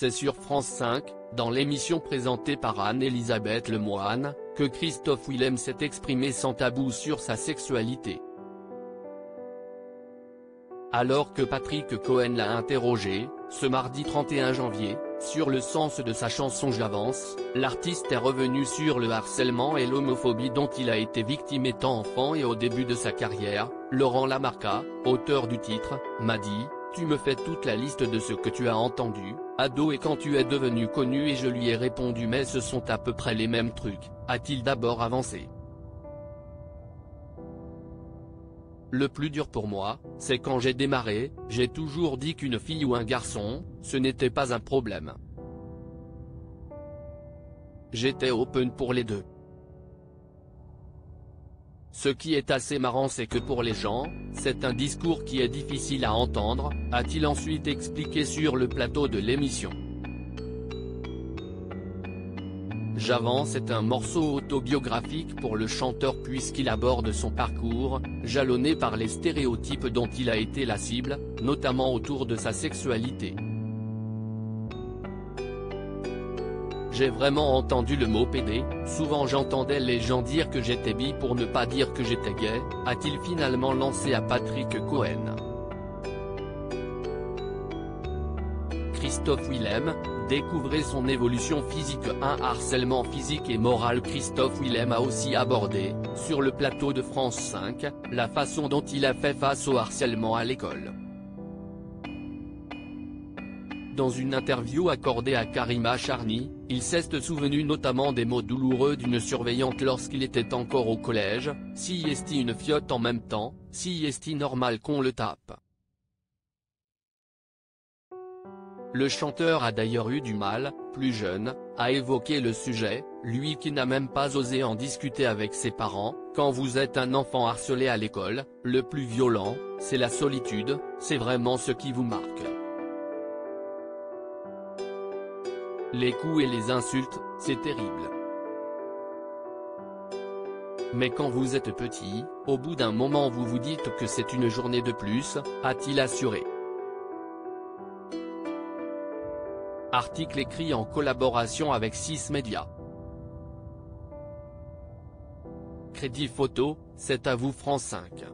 C'est sur France 5, dans l'émission présentée par Anne-Elisabeth Lemoine, que Christophe Willem s'est exprimé sans tabou sur sa sexualité. Alors que Patrick Cohen l'a interrogé, ce mardi 31 janvier, sur le sens de sa chanson J'avance, l'artiste est revenu sur le harcèlement et l'homophobie dont il a été victime étant enfant et au début de sa carrière, Laurent Lamarca, auteur du titre, m'a dit, tu me fais toute la liste de ce que tu as entendu, ado et quand tu es devenu connu et je lui ai répondu mais ce sont à peu près les mêmes trucs, a-t-il d'abord avancé? Le plus dur pour moi, c'est quand j'ai démarré, j'ai toujours dit qu'une fille ou un garçon, ce n'était pas un problème. J'étais open pour les deux. Ce qui est assez marrant c'est que pour les gens, c'est un discours qui est difficile à entendre, a-t-il ensuite expliqué sur le plateau de l'émission. J'avance est un morceau autobiographique pour le chanteur puisqu'il aborde son parcours, jalonné par les stéréotypes dont il a été la cible, notamment autour de sa sexualité. J'ai vraiment entendu le mot PD, souvent j'entendais les gens dire que j'étais bi pour ne pas dire que j'étais gay, a-t-il finalement lancé à Patrick Cohen. Christophe Willem, découvrez son évolution physique Un harcèlement physique et moral Christophe Willem a aussi abordé, sur le plateau de France 5, la façon dont il a fait face au harcèlement à l'école. Dans une interview accordée à Karima Charny, il s'est souvenu notamment des mots douloureux d'une surveillante lorsqu'il était encore au collège, si est une fiotte en même temps, si est normal qu'on le tape. Le chanteur a d'ailleurs eu du mal, plus jeune, à évoquer le sujet, lui qui n'a même pas osé en discuter avec ses parents, quand vous êtes un enfant harcelé à l'école, le plus violent, c'est la solitude, c'est vraiment ce qui vous marque. Les coups et les insultes, c'est terrible. Mais quand vous êtes petit, au bout d'un moment vous vous dites que c'est une journée de plus, a-t-il assuré. Article écrit en collaboration avec 6 médias. Crédit photo, c'est à vous France 5.